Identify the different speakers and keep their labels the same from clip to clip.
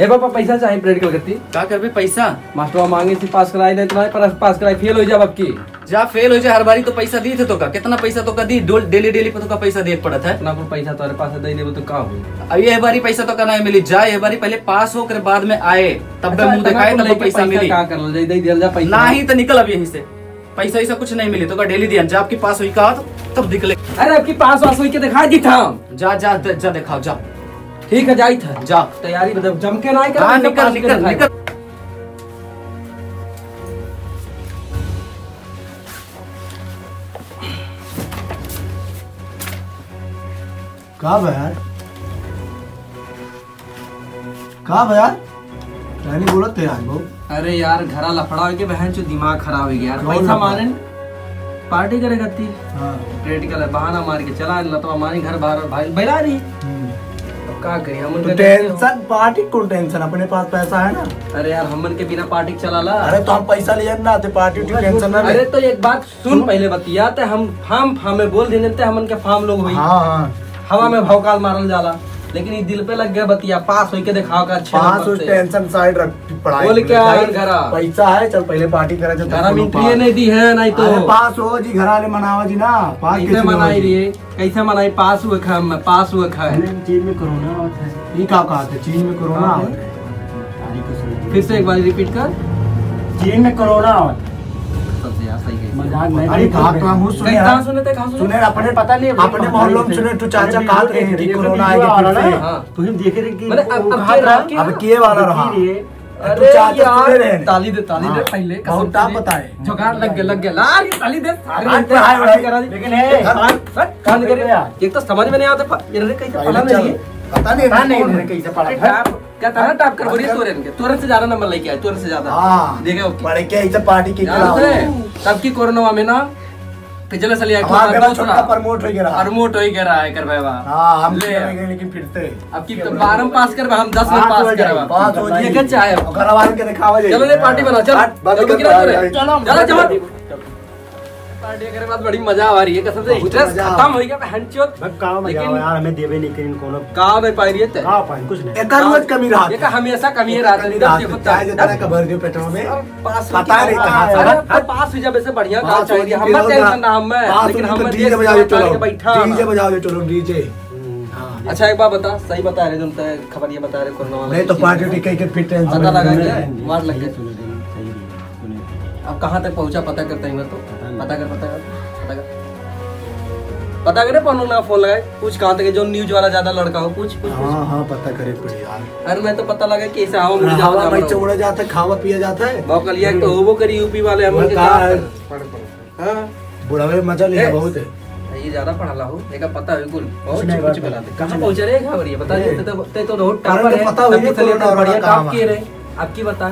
Speaker 1: ए पापा पैसा चाहिए प्रैक्टिकल करती
Speaker 2: का करबे पैसा?
Speaker 1: मास्टर मांगे थी पास कराई नहीं तुम्हारे पर पास कराई फेल हो जाए अब की।
Speaker 2: जा फेल हो जाए हर बारी तो पैसा दी थे तो का कितना पैसा तो का दी? डेली डेली पे तो का पैसा दे पड़त है।
Speaker 1: को पैसा तुम्हारे पास दे देबो तो का होई?
Speaker 2: अब ये बारी पैसा तो का नहीं मिली। जाए ये बारी पहले पास हो कर बाद में आए। तब
Speaker 1: अच्छा,
Speaker 2: मुँह दिखाए तब पैसा मिली।
Speaker 1: का कर लो दे दे जा पैसा।
Speaker 2: नहीं तो निकल अब यहीं से। पैसा ऐसा कुछ नहीं मिली तो का डेली दिया। जा आपके पास हुई तो तब निकले
Speaker 1: अरे आपकी पास वास हुई के दिखा दी था।
Speaker 2: जा जा जा दिखाओ जा।
Speaker 1: ठीक है जाई था।
Speaker 2: जा
Speaker 1: तैयारी मतलब जम के ना आई
Speaker 2: हाँ निकल निकल निकल।
Speaker 3: कहा बा यार? कहा बा यार? रानी बोलत थे आज बहु
Speaker 1: अरे यार घरा लफड़ा के बहन चो दिमाग खराब हो गया यार।
Speaker 3: कौन
Speaker 1: पैसा
Speaker 3: लफड़ा?
Speaker 1: मारे पार्टी करे करती
Speaker 3: हाँ।
Speaker 1: प्रैक्टिकल है बहाना मार के चला लतवा मारी घर बाहर भाई बैला रही।
Speaker 3: हम्म।
Speaker 1: का करी हम
Speaker 3: तो टेंशन पार्टी टेंशन अपने पास पैसा है ना?
Speaker 1: अरे यार हमन के बिना पार्टी चला ला।
Speaker 3: अरे तो हम पैसा ना तो पार्टी उठी टेंशन ना
Speaker 1: अरे तो एक बात सुन पहले बतिया ते हम फार्म फार्म में बोल देने हमन के फार्म लोग
Speaker 3: हाँ हाँ।
Speaker 1: हवा में भौकाल मारल जाला। लेकिन ये दिल पे लग गया बतिया पास होई के दिखाओ का अच्छे
Speaker 3: पास उस टेंशन साइड रख पढ़ाई
Speaker 1: बोल
Speaker 3: को
Speaker 1: क्या। है घरा?
Speaker 3: पैसा है चल पहले पार्टी करे जो
Speaker 1: घरा में एंट्री नहीं दी है नहीं तो।
Speaker 3: पास हो जी घर वाले मनावा जी ना पास
Speaker 1: कैसे मनाई रही कैसे मनाई? पास हुए खा मैं पास हुए खा।
Speaker 4: चीन में कोरोना है
Speaker 3: ये क्या कहा था? चीन में कोरोना
Speaker 1: है? फिर से एक बार रिपीट कर।
Speaker 4: चीन में कोरोना है
Speaker 1: सबसे यार सही कही
Speaker 3: अरे कहा कहा मुँह सुने
Speaker 1: कहीं सुने थे कहाँ सुने
Speaker 3: अपने
Speaker 4: पता नहीं
Speaker 3: अपने मोहल्लों में सुने तू चाचा कहा थे कि कोरोना आएगा फिर से
Speaker 1: हाँ।
Speaker 4: तो हम देखे रहे कि
Speaker 1: अब
Speaker 4: वो
Speaker 1: अब रहा
Speaker 3: अब किए वाला रहा।
Speaker 1: अरे
Speaker 3: तू चाचा सुने
Speaker 1: यार ताली दे ताली दे
Speaker 3: हाँ,
Speaker 1: पहले
Speaker 3: बहुत टाप बताए।
Speaker 1: जुगाड़ लग गया लग गया। लार ये ताली दे हैं।
Speaker 4: लेकिन है।
Speaker 1: कान
Speaker 4: कर
Speaker 1: एक तो समझ में नहीं आता ये कैसे पढ़ा नहीं
Speaker 3: पता नहीं
Speaker 4: नहीं कैसे
Speaker 1: अरे। टाप क्या था ना टाप कर बोलिए तुरंत के तुरंत से ज़्यादा नंबर लेके आए तुरंत से ज़्यादा।
Speaker 3: हाँ
Speaker 1: देखे ओके
Speaker 3: पढ़ के ऐसे पार्टी की
Speaker 1: है? तब की कोरोना में ना पिछले साल
Speaker 3: छोटा प्रमोट हो गया
Speaker 1: प्रमोट हो गया है कर भाई वाह
Speaker 3: हाँ हम
Speaker 1: ले।
Speaker 3: गए लेकिन फिर से।
Speaker 1: अब की तो बारह में पास कर हम दस में
Speaker 4: पास
Speaker 1: कर
Speaker 3: पास हो जाए।
Speaker 1: ये क्या चाहे
Speaker 3: घर वाले के दिखावा
Speaker 1: चलो रे पार्टी बना चल।
Speaker 3: चलो,
Speaker 1: चलो चलो पार्टी करे बाद बड़ी मज़ा आ रही है कसम से स्ट्रेस खत्म हो। गया बहन
Speaker 4: मैं काम में यार हमें देवे नहीं कहीं कोनो
Speaker 1: का नहीं पाई रही है
Speaker 4: कहा पाए कुछ नहीं।
Speaker 3: एक रोज कमी रहा
Speaker 1: ये हमेशा कमी है रात में? देखो
Speaker 3: चाय जितना का भर दियो पेट्रोल में।
Speaker 1: पास
Speaker 3: पता नहीं कहाँ से
Speaker 1: पास हो जाए से बढ़िया काम चाहिए हम टेंशन ना हम लेकिन हम
Speaker 3: तो डीजे बजा चलो।
Speaker 1: बैठा
Speaker 3: डीजे बजा चलो डीजे।
Speaker 1: अच्छा एक बात बता सही बता रहे तुम तो खबर ये बता रहे कोरोना
Speaker 3: नहीं तो पार्टी कहीं के फिर
Speaker 1: पता लगा मार लग
Speaker 4: सुने।
Speaker 1: अब कहाँ तक पहुँचा पता करता हूँ मैं तो।
Speaker 4: पता
Speaker 1: कर पता कर पता कर। पता करे पौनो ना फ़ोन लगाए पूछ कहाँ तक है, जो न्यूज़ वाला ज़्यादा लड़का हो कुछ।
Speaker 3: हाँ हाँ पता करे पड़े यार।
Speaker 1: अरे मैं तो पता लगा कि ऐसे हवा मुझे
Speaker 3: हवा में
Speaker 1: ज़्यादा
Speaker 3: चौड़ा जाता है खावा पिया जाता है।
Speaker 1: बौकलिया तो होबो करी यूपी वाले हम
Speaker 3: बता। है।
Speaker 1: हाँ।
Speaker 3: बुढ़ावे मज़ा लिया बहुत है।
Speaker 1: ये ज़्यादा पढ़ा हो। लेका पता है बिल्कुल। बहुत कुछ
Speaker 4: नहीं।
Speaker 1: दे। कहाँ पहुँच रहे हैं? खबर ये बता दे तो ते तो रोड
Speaker 3: कारण
Speaker 1: टॉपर
Speaker 3: तो
Speaker 1: है।
Speaker 3: पता
Speaker 1: चले
Speaker 3: कोरोना
Speaker 1: बढ़िया काम किए
Speaker 3: है।
Speaker 1: रहे। आपकी बता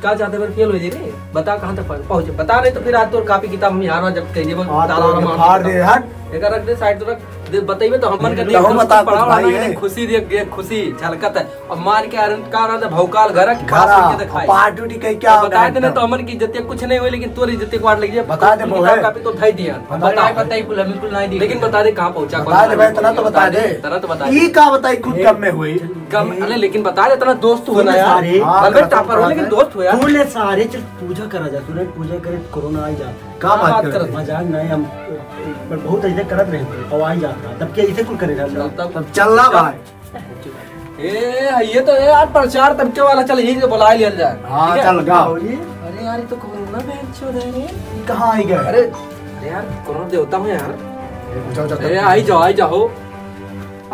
Speaker 1: क्या चाहते फिर फेल हो जे रे बता कहाँ तक पहुँचे? बता रहे तो फिर आज तो कॉपी किताब हम यहाँ जब कहिए वो
Speaker 3: हाँ, हूँ
Speaker 1: मार
Speaker 3: फाड़ दे हट
Speaker 1: एक रख दे साइड तो रख। बताइए तो हमन का देख
Speaker 3: लहो
Speaker 1: हम
Speaker 3: बता भाई है।
Speaker 1: खुशी देख के खुशी झलकत है। और मार के आरन का रहा था भौकाल घर की
Speaker 3: घरा
Speaker 1: पास के दिखाई
Speaker 3: पार्टी उठी कहीं क्या
Speaker 1: बता देना तो हमन की इज़्ज़त कुछ नहीं हुई लेकिन तोरी इज़्ज़त वाट लगी
Speaker 3: बता दे
Speaker 1: किताब
Speaker 3: बउए।
Speaker 1: कापी तो धाई दिया।
Speaker 3: बता
Speaker 1: बता
Speaker 3: दे।
Speaker 1: बताई कुल नहीं दी। लेकिन बता दे कहाँ पहुँचा
Speaker 3: बता दे भाई तना तो बता दे।
Speaker 1: तना तो बता दे।
Speaker 3: ई का बताई खुद कब में हुई?
Speaker 1: कम अरे लेकिन बता दे तना दोस्त हो ना यार।
Speaker 4: सारे।
Speaker 3: हाँ,
Speaker 1: बलबे टापर हो लेकिन दोस्त हो यार।
Speaker 4: बोले सारे चल पूजा करा जा तुरंत पूजा करे तो कोरोना आ जाता।
Speaker 3: का बात कर?
Speaker 4: मज़ाक नहीं हम पर बहुत ऐसे करत रहे और आ ही जाता तब क्या ऐसे कुल करे हम लोग?
Speaker 1: तब
Speaker 3: भाई।
Speaker 1: ए ये तो यार प्रचार तबके वाला चल यही बुला लिया जाए
Speaker 3: हाँ चल गा
Speaker 1: अरे यार ये तो कोरोना रहे हैं?
Speaker 3: कहाँ आई गए?
Speaker 1: अरे अरे यार कोरोना देवता हूँ यार? आई जाओ आई जाओ।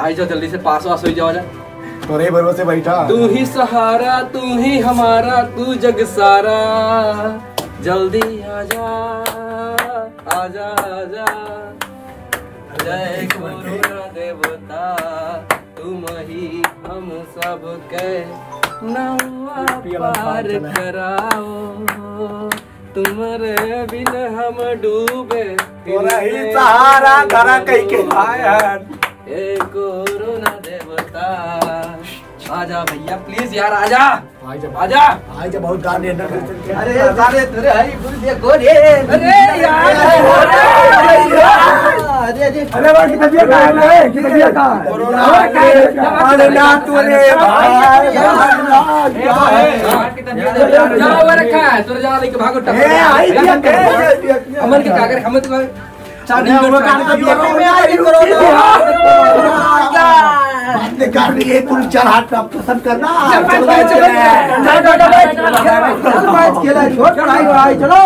Speaker 1: आई जाओ जल्दी से पास वास हो जाओ जा।
Speaker 3: तोरे भरोसे बैठा।
Speaker 1: तू ही सहारा तू ही हमारा तू जग सारा। जल्दी आजा आजा आजा जय सब के नौआ पार कराओ तुम्हारे बिन हम डूबे
Speaker 3: तोरा ही सहारा धरा कहीं के आयन
Speaker 1: ए कोरोना देवता आजा भैया प्लीज़ यार आजा
Speaker 3: आई जा
Speaker 1: आजा
Speaker 3: बहुत गाने ना
Speaker 1: अरे सारे तेरे हरी गुरु देखो रे अरे यार अरे अरे।
Speaker 3: अरे वो की का है की तबीयत का
Speaker 1: कोरोना
Speaker 3: अरे ना तूने भाई क्या है
Speaker 1: जा हुआ रखा है तोरे जा लेके भागो टप
Speaker 3: ए आई दिया के
Speaker 1: हमन के कागर हम तो चार
Speaker 3: नहीं, वो काम तो दिया में आई करो रही है तुम चार हाथ पे पसंद करना। चलो खेला भाई चलो।